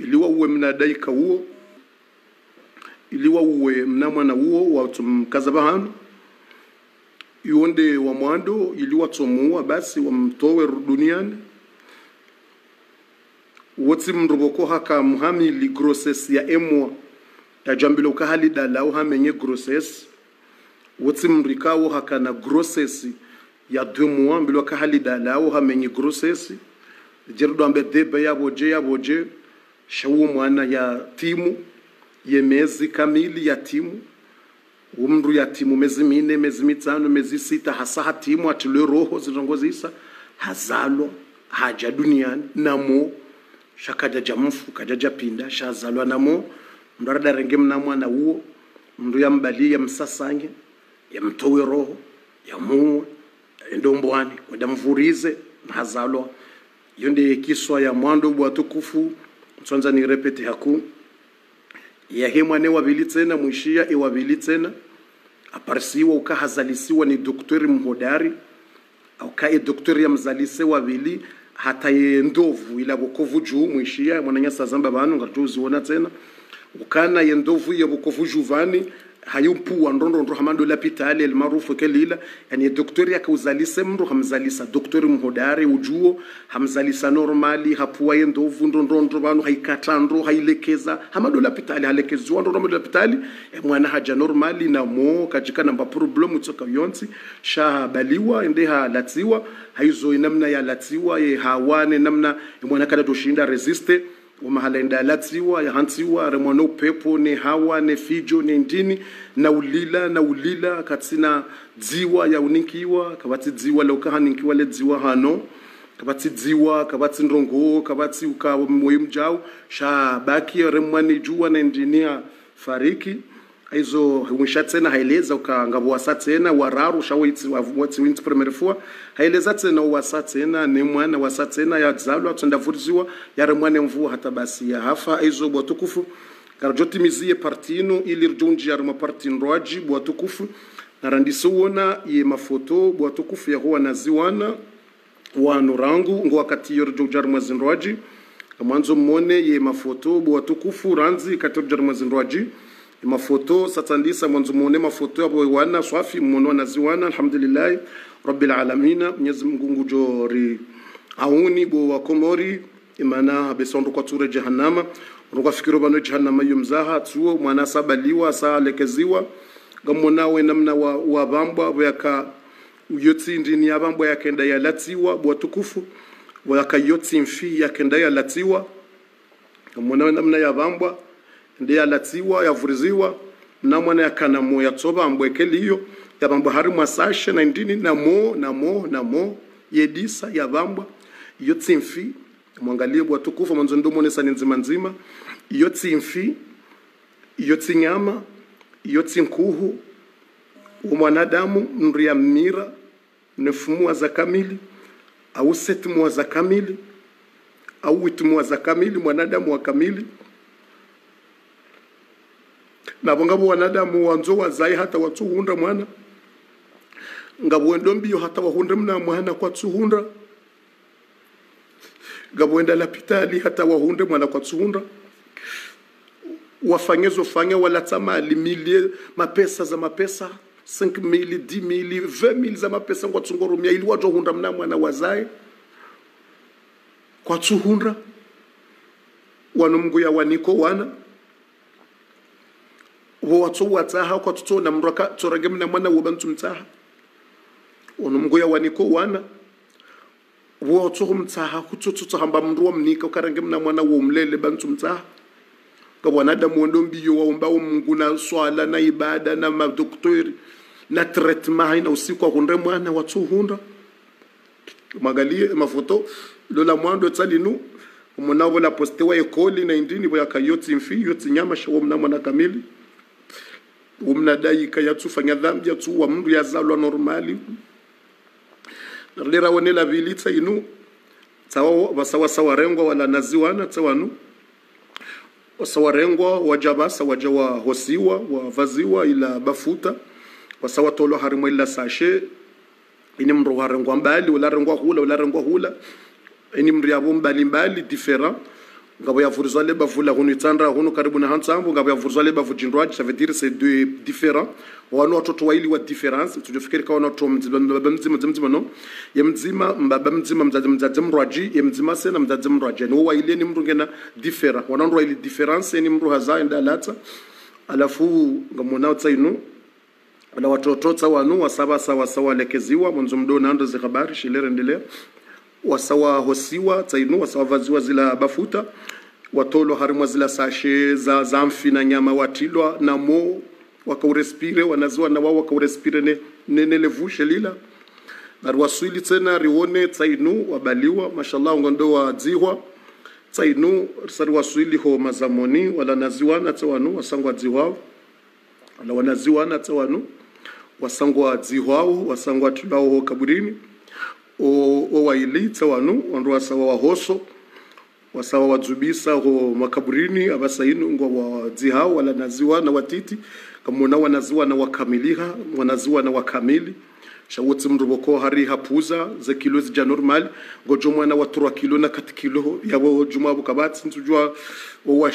iliwa uwe mnadaika huo. Iliwa uwe mna mwana uo watumkaza bahanu yonde wa mwando iliwa tomuua basi wamtowe duniani. Wotsi mruboko haka muhamili grosses ya emwa. Tajambilo ka hali dalau hamenye grosses. Wotsi mrikawo haka na grosses ya mois mbilo ka hali dalau hamenye grosses. Jerdo ambe debe ya boje ya mwana ya timu ye mezi kamili ya timu umndu ya timu mezi mine mezi mitano mezi sita hasa hatimu atilwe roho zitongozisa hazalo haja duniani namo shakaja jamfu kaja japinda shazalwa namo mndu aradarenge mna mwana uo mndu yambali yamsasange yamtowe roho yamuwe endombwani kwenda mvurize hazalwa iyo ndi kiswa ya mwando bwa tukufu msonza ni repete haku yahe mwane wabili tena mwishia iwavili tena aparisiwa ukahazalisiwa ni doktori mhodari. Aukae doktori yamzalise wabili hata ye ndovu ila bokovu juu mwishia mwananyasa zamba banu ngatuziona tena ukana ye ndovu ye bokovu juvani hayumpuwa. Ndondondo hamando lapitali almarufu kelila. Yani doktori akauzalise mndu hamzalisa doktori mhodari ujuo hamzalisa normali hapuwa ye ndovu ndo banu haikata ndo hailekeza. Hamando lapitali halekezwa ndo la lapitali e mwana haja normali na mo kajika namba problem tsoka yonsi sha baliwa ende ha latiwa haizo namna ya latiwa ye hawane namna e mwana kada toshinda resiste umahala latsiwa yahantsiwa remwana upepo ne hawa ne fijo ne ndini na ulila na ulila katsina dziwa ya unikiwa kabatsi dziwa la ukahaninkiwa le dziwa hano kavatsi dziwa kavatsi ndongo kavatsi uka moyo mjao sha baki remwani juwa ne ndini fariki aizo mwisha tena haeleza ukangabwasa tena wararu shawaitsi wati wintsi primary four. Haeleza tena uwasa tena ne mwana wasa tena ya dzalwa tsenda vuriziwa yare mwana mvua hata basi ya hafa. Aizo bwatukufu karajotimizie partino ili rjonji yari mapartin roaji bwatukufu narandisi uona ye mafoto bwatukufu ya huwa naziwana wano rangu ngo wakati yo rjojar mazinroaji mwanzo mmone ye mafoto bwatukufu ranzi kati rjojar mazinroaji mafoto satandisa mwanzo muone mafoto yabo wana swafi muone na ziwana alhamdulillah rabbil alamin mwenyezi Mungu ngujori auni bo wa komori imana besondo kwa ture jahannama ruka fikiro bano jahannama yumzaha tuo mwana sabaliwa sa lekeziwa gamonawe namna wa, wa bambwa yaka yotsi ndini ya bambwa yakenda ya latiwa bwa tukufu yaka yotsi mfi yakenda ya latiwa gamonawe namna ya bambwa ndi alatiwa yavuriziwa namwana yakanamo yatsoba ambwekeliyo yabambwa hari mwasashe na ndini namo namo namo yedisa yabambwa iyo tsimfi mwangalie bwa tukufu mwanzo ndomonesa ni nzima nzima. Iyo tsimfi iyo tsinyama iyo tsinkuhu umwanadamu nri ya mira nefumua za kamili au setimua za kamili au witimua za kamili mwanadamu wa kamili nabo ngabo wanadamu wanzo wazai hata watsuhunda mwana. Ngabo endo mbio hata wahunde mna mwana kwa tsuhunda ngabo enda lapitali hata wahunde mwana kwa tsuhunda wafanyezo fanya wala tamali milie mapesa za mapesa 5 mili 10 mili 20 mili za mapesa kwa tsungorumia ili wajo hunda mna mwana wazai. Kwa tsuhunda wanomngu ya waniko wana wo watso ha kwa tutso na mroka tsorage mna mwana wo bantu mtsaha ono mgoya waniko wana wo watso mtsaha kutsotso hamba mndu wa mnika ukarange mna mwana wo mlele bantu mtsaha ka wanadamu ndo mbiyo waomba mungu na swala na ibada na madoktori na treatment haina usiku akunde mwana watso hunda magalie mafoto lola mwando tsalinu umunavo la postewa ekoli na indini boya kayotsi mfi yotsi nyama shawo mna mwana kamili umnadaika yatsufanya dhambi yatsuwa mndu yazalwa normali. Lera wonela vili tsainu tsawa wasawasawarengwa wala naziwana tsawanu wasawarengwa waja basa waja wahosiwa wavaziwa ila bafuta. Wasawatolwa harimwa ila sashe. Ini mndu warengwa mbali ularengwa hula ularengwa hula. Ini mndu yavo mbalimbali mbali different ngabo yavurizwa le bavula hunu itsandra hunu karibu na Hantsambu ngabo yavurizwa le bavu jindwaji ça veut dire c'est deux différents wanu watoto waili wa difference tujofikiri kawa watoto mzima mzima mzima no? Ya mzima mbaba mzima mzazi mzazi mrwaji ya mzima sena mzazi mrwaji ni waili ni mru ngena different. Wanandu waili difference ni mru haza nda alata. Alafu ngamona tsainu ala watoto tsa wanu wasaba sawa sawa lekeziwa mwanzo mdo nando ze habari shilere endelea wasawa hosiwa wasawavaziwa wasawa vaziwa zila bafuta watolo harimwa zila sashe za zamfi na nyama watilwa na mo wakaurespire wanaziwa na wao wakaurespire ne nene levushe lila na tsena rione tsainu wabaliwa mashallah ngondo wadzihwa tsainu sariwaswili ho mazamoni wala naziwana tsawanu wasangwa dzihwao wala wanaziwana tsawanu wasangwa dzihwao wasangwa tulao ho kaburini o o waili tsawanu wandu wasawa wahoso wasawa wadzubisa ho makaburini abasainu ngwa wadzihao wala naziwana watiti kamona wanaziwa na wakamiliha wanaziwa na wakamili shawotsi mndu boko hari hapuza ze kilo zija normal ngojo mwana wa 3 kilo na kati kilo yabo juma bukabatsi ntujwa o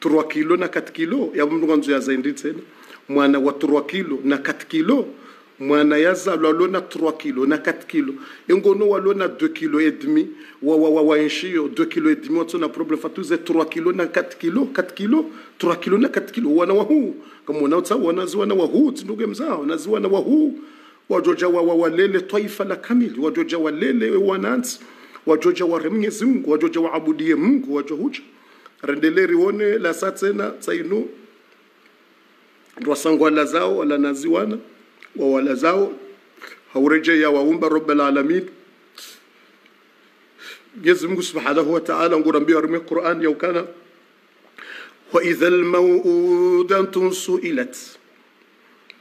turwa 3 kilo na kati kilo yabo mndu nganzo ya zaindi tena mwana wa 3 kilo na kati kilo mwana yazalwa lona 3 kilo na 4 kilo engono walona 2 kilo et demi. Wa wa wa, wa enshio 2 kilo et demi. Watsona problem fatuze 3 kilo na 4 kilo 4 kilo 3 kilo na 4 kilo wana wa huu kama unaotsa wanaziwa na wa huu tsinduke mzao na wanaziwa na wa huu wajoja wa, wa walele taifa la kamili. Wajoja walele wanansi wajoja wa Mwenyezi Mungu. Wajoja waabudie Mungu. Wajohuja rendeleri wone la satsena tsainu la zao wala naziwana wa wala zao haureje ya waumba rabbal alamin Mwenyezi Mungu Subhanahu wa Ta'ala ngurambia rumia Qur'an ya ukana wa idhal maw'udatu su'ilat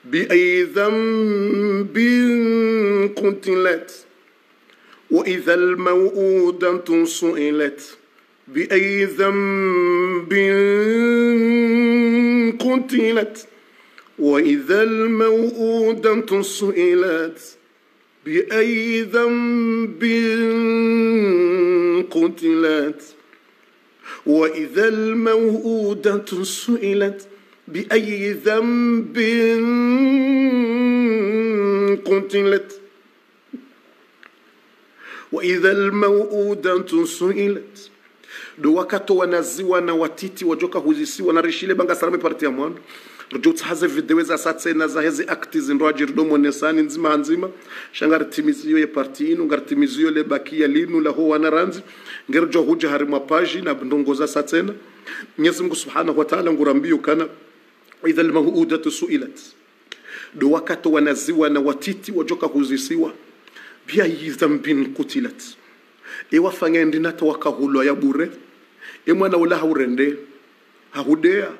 بأي ذنب قتلت وإذا الموءودة سئلت بأي ذنب قتلت وإذا الموءودة سئلت بأي ذنب قتلت. وإذا الموءودة سئلت بأي ذنب قتلت. وإذا الموءودة سئلت دو وكاتو ونزي ونواتيتي وجوكا هزيسي ونرشيلي بانغا سرامي بارتيا موانو rjo haze videwe za satse na za hezi akti zindo ajiri do monesani nzima nzima. Shangar timiziyo ye parti inu ngari timiziyo le bakia linu la ho wanaranzi ngero jo huja hari mapaji na ndongo za satsena Mwenyezi Mungu Subhanahu wa Ta'ala ngurambiyo kana idha almawudatu su'ilat. Do wakati wanaziwa na watiti wajoka huzisiwa. Bia yi dhambin kutilat. Ewa wafanya ndinata wakahulwa ya bure. Emwana ula haurende. Hahudea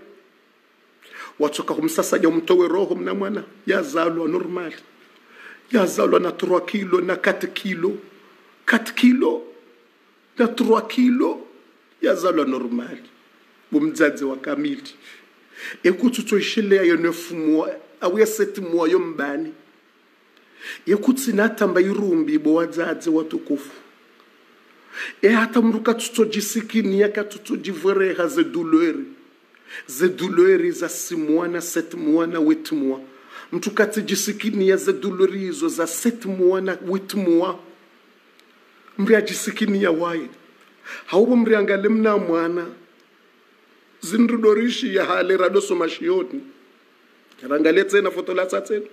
watoka kumsasaja umtowe roho mna mwana. Yazalwa normal yazalwa na 3 kilo na 4 kilo 4 kilo na 3 kilo yazalwa normal bomdzadze wa kamili. Ekuthi utsoyishileya yona efumo auya seti moyo mbani. Ekutsi na tamba irumbi bowadzadze watukufu. E hata mndu ze katutsojivoreha zeduleri zeduleri za simwana setmwana witmwa mtu katsijisikiniya zeduleri izo za wit witmwa mri ajisikinia wai hauvo mri angale mna mwana. Zinrudorishi ya hale radoso mashioni. Rangalie tsena foto sa tsena.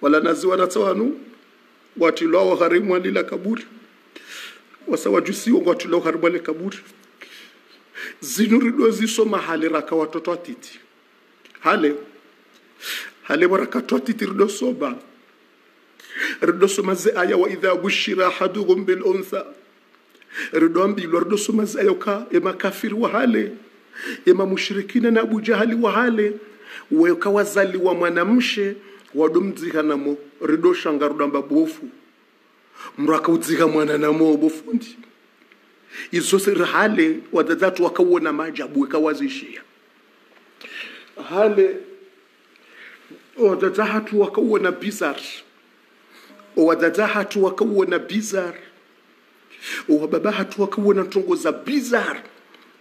Wala naziwa na tsawanu watilwao harimwa lila kaburi. Wasawajusiwa watilwao harimwa le kaburi zinurido zisoma hale raka watoto atiti. Hale hale warakatwa titi rido soba. Rido soma ze aya wa idha bushira ahaduhum bil untha. Rido ambilwa rido soma ze aya ka emakafiri wa hale ema mushrikina na Abu Jahali wa hale. Weka wazaliwa mwanamshe wadomdziha namo rido shanga rudamba bofu mraka mwana namo bofundi izo siri hale wadadatu wakauona majabu ikawazishia hale wadadahatu wakawona bizar. Wadadahatu wakauona bizar. Wababahatu wakauona ntongo za bizar.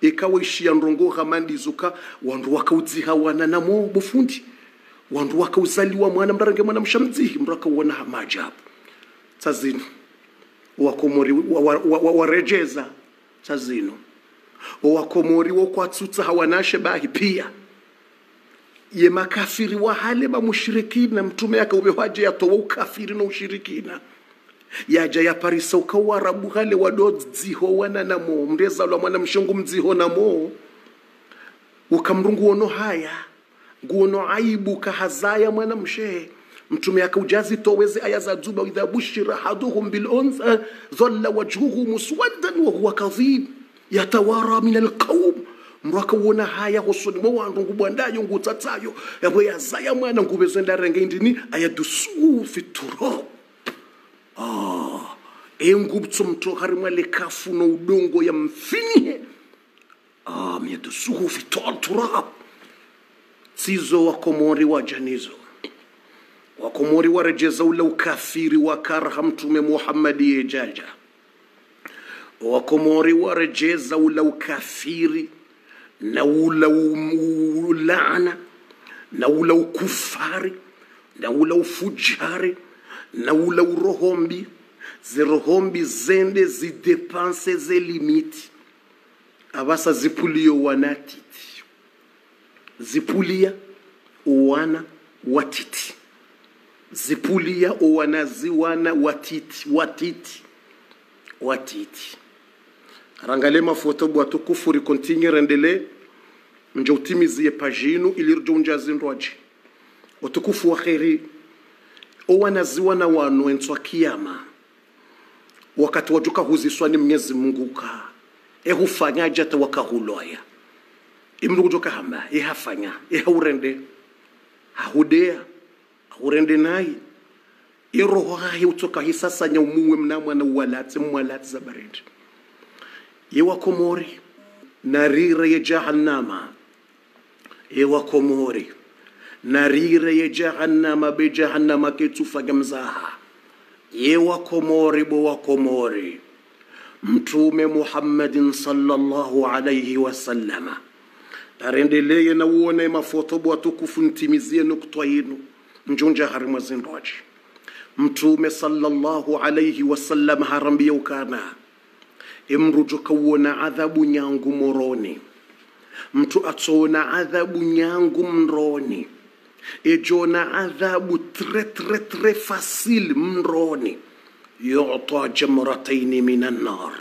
Ikawaishia ndongo ghamandizuka wandu wakaudziha wana namo bufundi. Wandu wakauzaliwa mwana mrarange mwana mshamdzihi mndu akauona majabu tsazino wakomori warejeza zino. Wakomori wokwatsutsa hawanashe bahi pia. Ye makafiri wa hale ba mushirikina mtume yake ube waje yatowa ukafiri na ushirikina. Yaja yaparisa ukawarabu hale wadodziho wana namo mndezalwa mwana mshongu mdziho namo ukamrungu ono haya guono aibu kahazaya mwana mshehe mtume akaujazi toweze aya za dzuba idha bushira haduhum bil untha dhalla wajhuhu muswaddan wa huwa kadhib yatawara min alqaum mndu akauona haya husoni mwa wandu ngubwandayo ngutatayo yabwe yazaya mwana ngubezenda renge indini ayadusu fi turab. Ah engubutso mto harimwa lekafu no udongo ya mfinihe ah miyadusuhu fi turab. Sizo wakomori wa janizo wakomori warejeza ule ukafiri wa karha mtume muhammadi yejaja wakomori warejeza ule ukafiri na ule ulana na ule ukufari na ule ufujari na ule urohombi. Zirohombi zende zidepanse zelimiti abasa zipuliyo wanatiti. Zipulia uwana watiti zipulia uwanaziwana watiti watiti watiti rangale mafoto bwatu kufuri kontinye rendele nje utimizie pajinu ili rjo unjazindwaji utukufu wa kheri owanaziwana wanu entswa kiyama. Wakati wajuka huziswani mnyezi mungu ka ehufanya jata wakahuloya imrugujoka joka hamba ehafanya ehaurende hahudea ahurende nayi iroho hahi utoka hisasanya umuwe mnamwana uwalatsi mwalatsi za barindi yewakomori narire ye jahannama. Yewakomori narire ye jahannama be jahannama ketufanya mzaha. Yewakomori bo wakomori mtume muhammadin sallallahu alaihi wasallama arendeleye na uone mafoto bwatukufu ntimizie nukutwa yinu njunja harimwa zindoji mtume sallallahu alaihi wasallam harambia ukana imrujo kawona adhabu nyangu moroni mtu atsoona adhabu nyangu mroni ejona adhabu tre tre tre fasil mroni yuta jamrataini min annar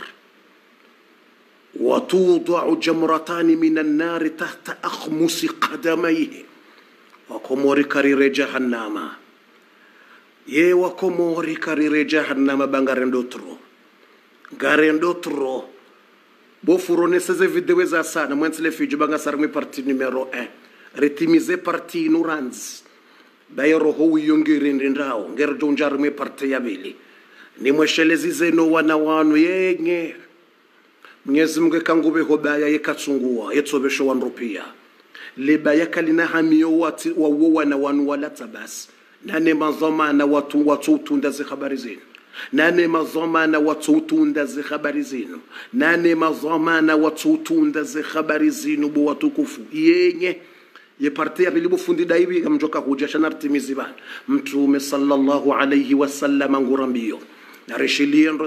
وتوضع جمرتان من النار تحت أخمص قدميه wakomori karire jahannama. Ye wakomori karire jahannama bangarendo tro. Garendo tro. Bo furone seze videwe za sana mwensile fiju banga sarmi parti numero 1 retimize parti nuranzi dayero howiyo ngirindi ndawo ngerjo njarmi parti yabili nimweshelezi zeno wana wanu yenge mnyezi mnge kangubeho baya yekatsungua yetsobesho wanrupia lebaya yakalina hamiyo wati wawowa na wanu wala tabasi nane mazomana watu watu utunda zikhabari zenu. Nane mazomana watu utunda zikhabari zenu. Nane mazomana watu utunda zikhabari zenu bo watukufu. Yenye ye parte ya bilibu fundi daibi kamjoka kuja shanartimizi bana mtume sallallahu alayhi wasallam ngurambiyo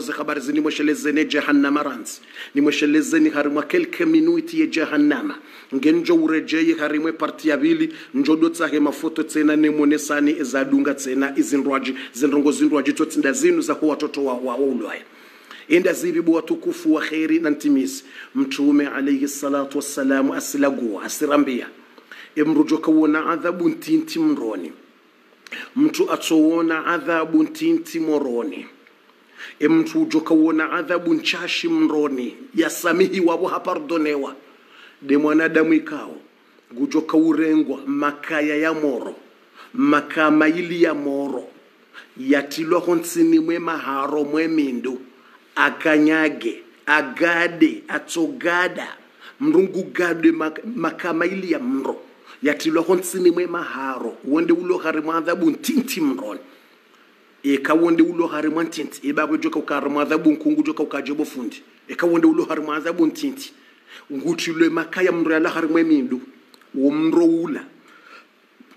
zikhabari zini mweshelezeni jahannama ranzi. Nimweshelezeni harimwa kelke minuiti ye jahannama ngenjo urejeye harimwe parti ya bili njodo tsahe mafoto tsena nemonesani ezadunga tsena izindwaji zindrongo zindwaji totsinda zinu za watoto wa, wa, wa ulwaya enda zibibu watukufu wa kheri na ntimisi. Mtume alayhi salatu wassalamu asilagua asirambia. Emrujoka kawona adhabu ntinti mroni. Mtu atsowona adhabu ntinti moroni emtu ujo kawona adhabu nchashi mroni yasamihi wabo hapardonewa. De mwanadamu ikao gujo kaurengwa makaya ya moro makaa maili ya moro. Yatilwa honsini mwe maharo mwe mindu. Akanyage agade atsogada. Mrungu gade makaa maka maili ya mro. Yatilwa honsini mwe maharo wonde ulo hari mwadhabu ntinti mroni e kawonde wulo harman tinti e ɓaɓe joka ka ramazabu nkungu joka ka jobo fundi. E kawonde wulo harmazabu tinti ngutilo makaya mnro yala harimwe mindu womnro wula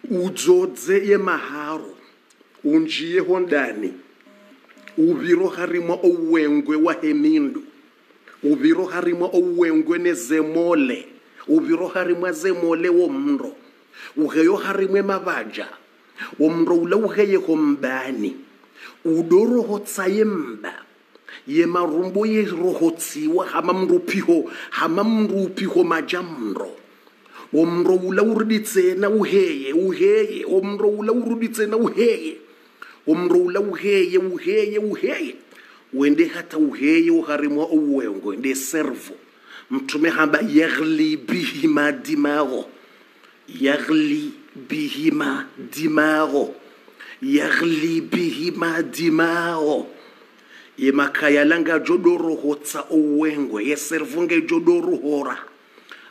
udzodze ye maharo. Unjiye hondani. Uviro harimo ouwengwe wahe mindu uviro harimo ouwengwe nezemole uviro harimo zemole womnro uheyo harimwe mavaja womnro ula uheyeho mbani udorohotsa yemba ye marumbo ye rohotsiwa hama mrupiho hama mrupiho majamro. Womro ula uruditsena uheye uheye. Womro ula uruditsena uheye. Womro ula uheye uheye uheye. Wende hata uheye uharimwa uwengo nde servo. Mtume hamba yaghli bihima dimago yaghli bihima dimago yaghli bihima dimago yemakaya langa jodorohotsa owengwe yeservunge jodorohora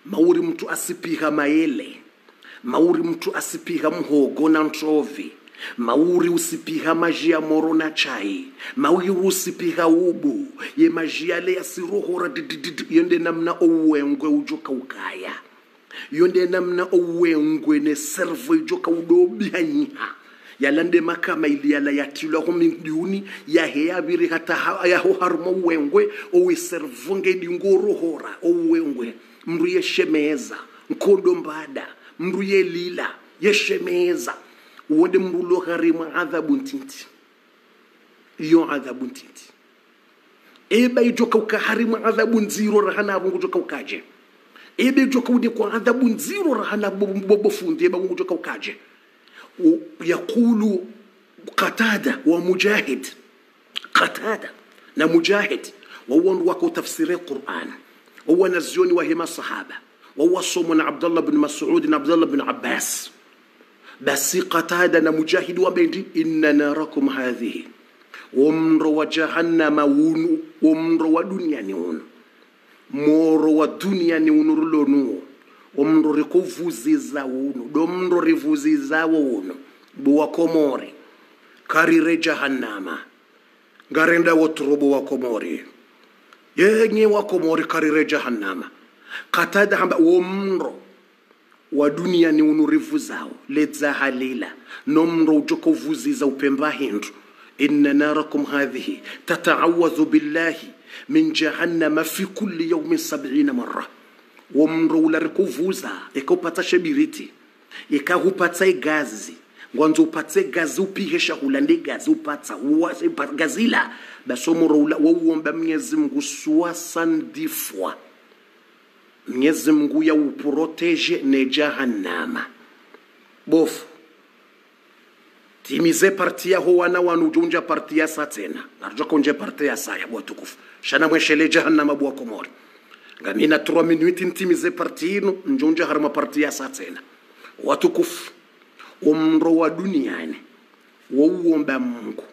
mauri mtu asipiha mayele mauri mtu asipiha mhogo na ntrovi mauri usipiha majia moro na chai. Mauri usipiha ubu. Ye majia le yasirohora yonde namna owengwe ujoka ukaya. Yonde namna owengwe ne servo ijoka udobihanyiha yalande makama ili yala yatilwa ho mindiuni yahe yabiri hata ha- yaho haruma uwengwe owiservunge dingorohora ouwengwe mndu yeshemeza nkondo mbada mndu yelila yeshemeza uwode mndu loharimwa adhabu ntinti iyo adhabu ntinti eba ijoka ukaharimwa adhabu nziro rahanavo ngujoka ukaje ebe ijoka udi kwa adhabu nziro rahana bobofundi eba ngujoka ukaje يقول قتادة ومجاهد. قتادة ومجاهد وهو نوكو تفسير القرآن. وهو نزيوني وهما الصحابة. وهو صوم عبد الله بن مسعود عبد الله بن عباس. بس قتادة ومجاهد ومجاهد. إننا نراكم هذه. ومر وجهنم ومر ودنيا نون. مور ودنيا نون رلو نور nuo uri rikuvuziza uno domndo rivuzizawo uno buwakomori karire jahannama. Ngarenda woturubu wa komori yenye wa komori karire jahannama. Katada hamba womndo wa dunia ni unurivuzawo ledzahalila nomndo ujokovuziza upemba hindu inna narakum hadhihi. Tataawadhu billahi min jahannama fi kulli yaumin sabina marra womndo ularikuvuza ikaupatsa shebiriti ikahupatsa igazi. Ngwanzo upatse gazi upihe shahula ndi gazi upatsa gazila. Basomoro ula wauomba mnyezi mngu suasandifwa mnyezi mngu ya uproteje ne jahannama. Bofu. Timize parti yaho wana wanu ujunja parti ya sa tena narjo konje parti ya saya buwa tukufu. Shana mweshele jahannama bwa komori ngamina 3 minute ntimize parti ino njunja harma parti ya sa tena watukufu umro wa duniani wouomba mungu.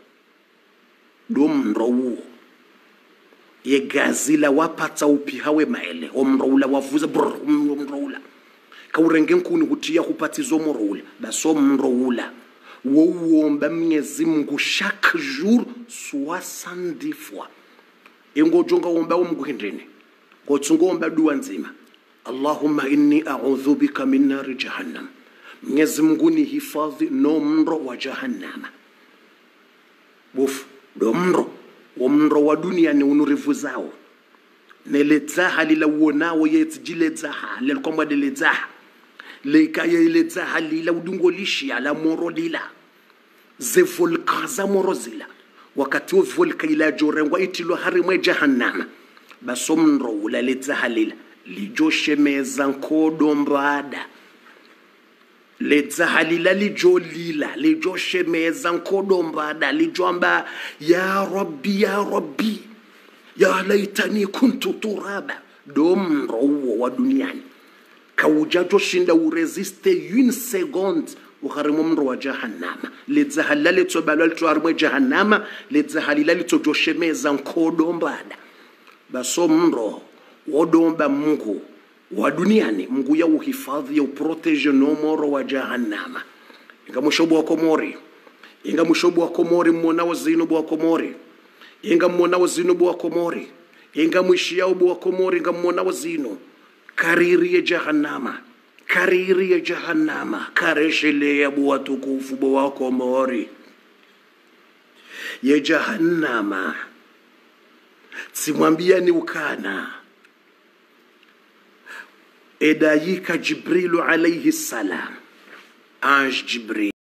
Do mro uwo yegazila wapatsa upihawe maele omroula wavuza brr omroula kaurenge nkuni hutiya hupatizo moroula baso mroula wouomba mnyezi mungu chaque jour 70 fois. Ingojonga omba omguhindrini ngotsungoomba dua nzima. Allahumma inni audhu bika min nari jahannam. Mwenyezi mungu ni hifadhi no mro wa jahannama bofu do mro. Wo mro wa dunia ni unurivu zao. Neledzaha lila uonawo yetsijiledzaha lelikwamba deledzaha leikaye iledzaha lila udingolishia la moro lila. Ze volkan za moro zila. Wakati wo volka ila jorengwa itilwa harimwe jahannama baso mro ula ledzaha lila lijoshemeza nkodo mbada ledzaha lila lijolila lijoshemeza nkodombada lijoamba ya rabbi ya rabbi ya laitani kuntu turaba. Do mro uwo wa duniani. Kaujajoshinda uresiste une seconde uharimo mro wa jahannama. Ledzaha lila litsobalwa litso harimwe jahannama ledzaha lila litsojoshemeza nkodombada baso mro wodomba mungu wa duniani mungu ya uhifadhi ya uproteje nomoro wa jahannama. Inga mushobu wa komori inga mushobu wa komori mmonao zinubu wa komori inga mmonao zinubu wa komori inga mwishia ubu wa komori inga mmonao zinu. Kariri ya jahannama kariri ya jahannama kareshelea buwatukufu bowakomori ya jahannama simwambia ni ukana. Edayika jibrilu alaihi salam. Ange jibril